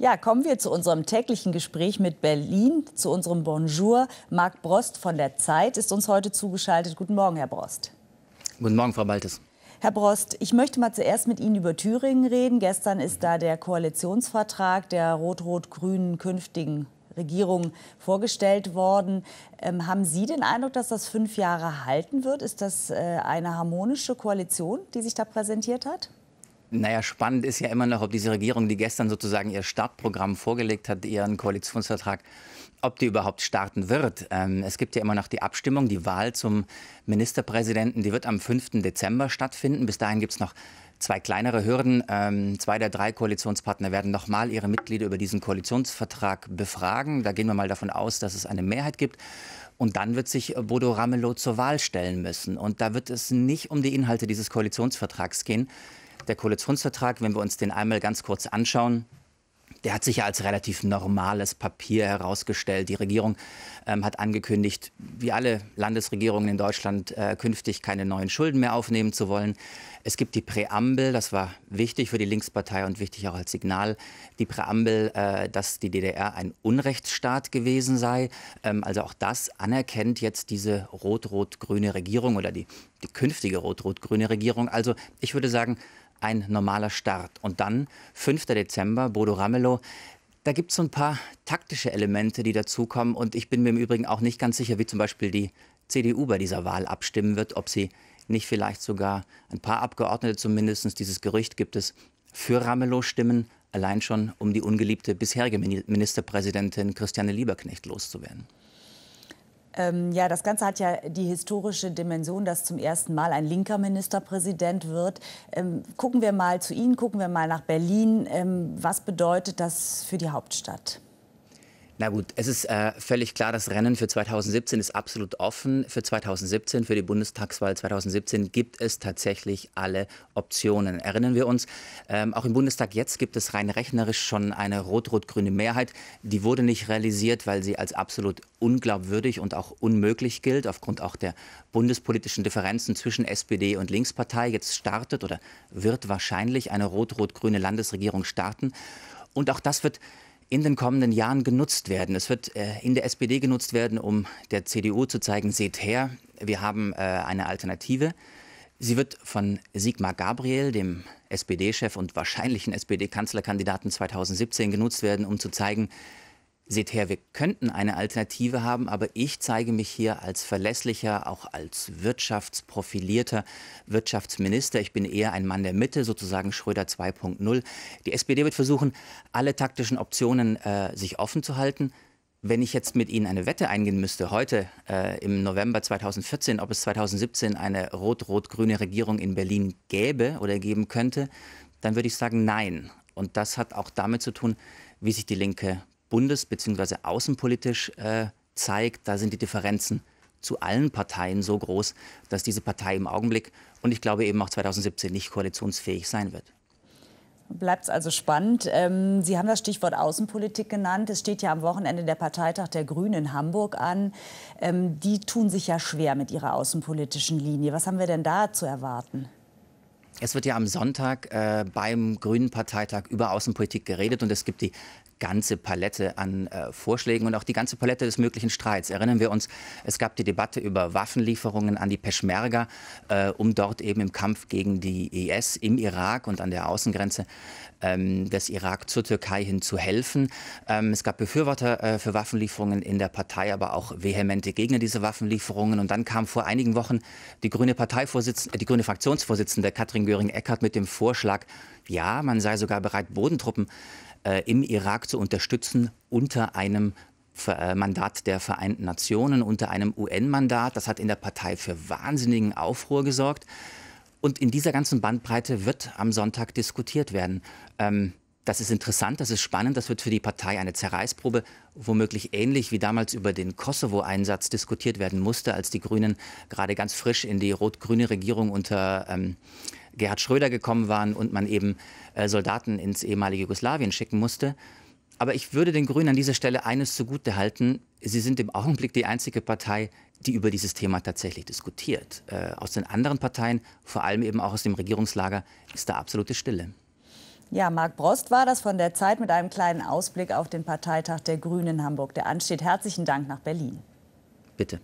Ja, kommen wir zu unserem täglichen Gespräch mit Berlin, zu unserem Bonjour. Marc Brost von der Zeit ist uns heute zugeschaltet. Guten Morgen, Herr Brost. Guten Morgen, Frau Baltes. Herr Brost, ich möchte mal zuerst mit Ihnen über Thüringen reden. Gestern ist da der Koalitionsvertrag der rot-rot-grünen künftigen Regierung vorgestellt worden. Ähm, haben Sie den Eindruck, dass das fünf Jahre halten wird? Ist das äh, eine harmonische Koalition, die sich da präsentiert hat? Naja, spannend ist ja immer noch, ob diese Regierung, die gestern sozusagen ihr Startprogramm vorgelegt hat, ihren Koalitionsvertrag, ob die überhaupt starten wird. Ähm, es gibt ja immer noch die Abstimmung, die Wahl zum Ministerpräsidenten, die wird am 5. Dezember stattfinden. Bis dahin gibt es noch zwei kleinere Hürden. Ähm, zwei der drei Koalitionspartner werden nochmal ihre Mitglieder über diesen Koalitionsvertrag befragen. Da gehen wir mal davon aus, dass es eine Mehrheit gibt. Und dann wird sich Bodo Ramelow zur Wahl stellen müssen. Und da wird es nicht um die Inhalte dieses Koalitionsvertrags gehen, der Koalitionsvertrag, wenn wir uns den einmal ganz kurz anschauen, der hat sich ja als relativ normales Papier herausgestellt. Die Regierung ähm, hat angekündigt, wie alle Landesregierungen in Deutschland äh, künftig keine neuen Schulden mehr aufnehmen zu wollen. Es gibt die Präambel, das war wichtig für die Linkspartei und wichtig auch als Signal, die Präambel, äh, dass die DDR ein Unrechtsstaat gewesen sei. Ähm, also auch das anerkennt jetzt diese rot-rot-grüne Regierung oder die, die künftige rot-rot-grüne Regierung. Also ich würde sagen, ein normaler Start. Und dann 5. Dezember, Bodo Ramelow. Da gibt es so ein paar taktische Elemente, die dazukommen. Und ich bin mir im Übrigen auch nicht ganz sicher, wie zum Beispiel die CDU bei dieser Wahl abstimmen wird, ob sie nicht vielleicht sogar ein paar Abgeordnete zumindest, dieses Gerücht gibt es, für Ramelow stimmen, allein schon um die ungeliebte bisherige Ministerpräsidentin Christiane Lieberknecht loszuwerden. Ähm, ja, das Ganze hat ja die historische Dimension, dass zum ersten Mal ein linker Ministerpräsident wird. Ähm, gucken wir mal zu Ihnen, gucken wir mal nach Berlin. Ähm, was bedeutet das für die Hauptstadt? Na gut, es ist äh, völlig klar, das Rennen für 2017 ist absolut offen. Für 2017, für die Bundestagswahl 2017 gibt es tatsächlich alle Optionen. Erinnern wir uns, ähm, auch im Bundestag jetzt gibt es rein rechnerisch schon eine rot-rot-grüne Mehrheit. Die wurde nicht realisiert, weil sie als absolut unglaubwürdig und auch unmöglich gilt, aufgrund auch der bundespolitischen Differenzen zwischen SPD und Linkspartei. Jetzt startet oder wird wahrscheinlich eine rot-rot-grüne Landesregierung starten. Und auch das wird in den kommenden Jahren genutzt werden. Es wird äh, in der SPD genutzt werden, um der CDU zu zeigen, seht her, wir haben äh, eine Alternative. Sie wird von Sigmar Gabriel, dem SPD-Chef und wahrscheinlichen SPD-Kanzlerkandidaten 2017 genutzt werden, um zu zeigen, seht her, wir könnten eine Alternative haben, aber ich zeige mich hier als verlässlicher, auch als wirtschaftsprofilierter Wirtschaftsminister. Ich bin eher ein Mann der Mitte, sozusagen Schröder 2.0. Die SPD wird versuchen, alle taktischen Optionen äh, sich offen zu halten. Wenn ich jetzt mit Ihnen eine Wette eingehen müsste, heute äh, im November 2014, ob es 2017 eine rot-rot-grüne Regierung in Berlin gäbe oder geben könnte, dann würde ich sagen nein. Und das hat auch damit zu tun, wie sich die Linke bundes- bzw. außenpolitisch äh, zeigt, da sind die Differenzen zu allen Parteien so groß, dass diese Partei im Augenblick und ich glaube eben auch 2017 nicht koalitionsfähig sein wird. Bleibt es also spannend. Ähm, Sie haben das Stichwort Außenpolitik genannt. Es steht ja am Wochenende der Parteitag der Grünen in Hamburg an. Ähm, die tun sich ja schwer mit ihrer außenpolitischen Linie. Was haben wir denn da zu erwarten? Es wird ja am Sonntag äh, beim Grünen Parteitag über Außenpolitik geredet und es gibt die ganze Palette an äh, Vorschlägen und auch die ganze Palette des möglichen Streits. Erinnern wir uns, es gab die Debatte über Waffenlieferungen an die Peschmerga, äh, um dort eben im Kampf gegen die IS im Irak und an der Außengrenze ähm, des Irak zur Türkei hin zu helfen. Ähm, es gab Befürworter äh, für Waffenlieferungen in der Partei, aber auch vehemente Gegner dieser Waffenlieferungen. Und dann kam vor einigen Wochen die grüne Parteivorsitzende, die grüne Fraktionsvorsitzende Katrin Göring-Eckardt mit dem Vorschlag, ja, man sei sogar bereit, Bodentruppen äh, im Irak zu unterstützen unter einem äh, Mandat der Vereinten Nationen, unter einem UN-Mandat. Das hat in der Partei für wahnsinnigen Aufruhr gesorgt. Und in dieser ganzen Bandbreite wird am Sonntag diskutiert werden. Ähm, das ist interessant, das ist spannend, das wird für die Partei eine Zerreißprobe, womöglich ähnlich wie damals über den Kosovo-Einsatz diskutiert werden musste, als die Grünen gerade ganz frisch in die rot-grüne Regierung unter ähm, Gerhard Schröder gekommen waren und man eben äh, Soldaten ins ehemalige Jugoslawien schicken musste. Aber ich würde den Grünen an dieser Stelle eines zugute halten. Sie sind im Augenblick die einzige Partei, die über dieses Thema tatsächlich diskutiert. Äh, aus den anderen Parteien, vor allem eben auch aus dem Regierungslager, ist da absolute Stille. Ja, Marc Brost war das von der Zeit mit einem kleinen Ausblick auf den Parteitag der Grünen in Hamburg, der ansteht. Herzlichen Dank nach Berlin. Bitte.